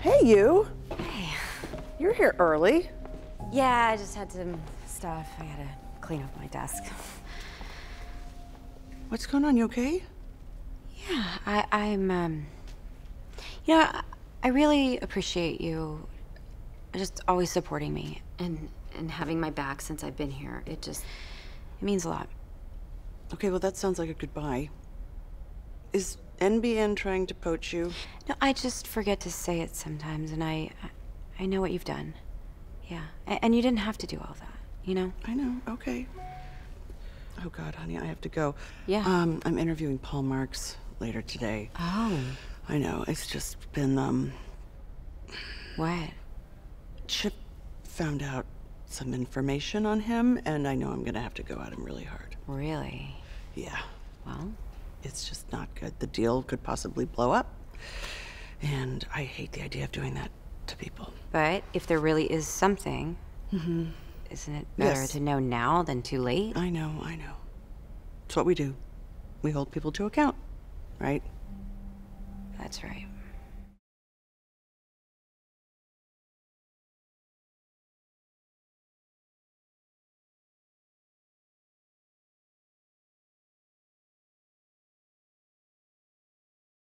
Hey, you. Hey. You're here early. Yeah, I just had some stuff. I had to clean up my desk. What's going on? You okay? Yeah, I, I'm, um... You know, I, I really appreciate you just always supporting me and, and having my back since I've been here. It just... It means a lot. Okay, well, that sounds like a goodbye. Is NBN trying to poach you? No, I just forget to say it sometimes, and I... I know what you've done. Yeah, a- and you didn't have to do all that, you know? I know, okay. Oh, God, honey, I have to go. Yeah. Um, I'm interviewing Paul Marks later today. Oh. I know, it's just been, um... What? Chip found out some information on him, and I know I'm gonna have to go at him really hard. Really? Yeah. Well, It's just not good. The deal could possibly blow up. And I hate the idea of doing that to people. but if there really is something, mm-hmm. isn't it better Yes. to know now than too late? I know, I know. It's what we do. We hold people to account, right? That's right.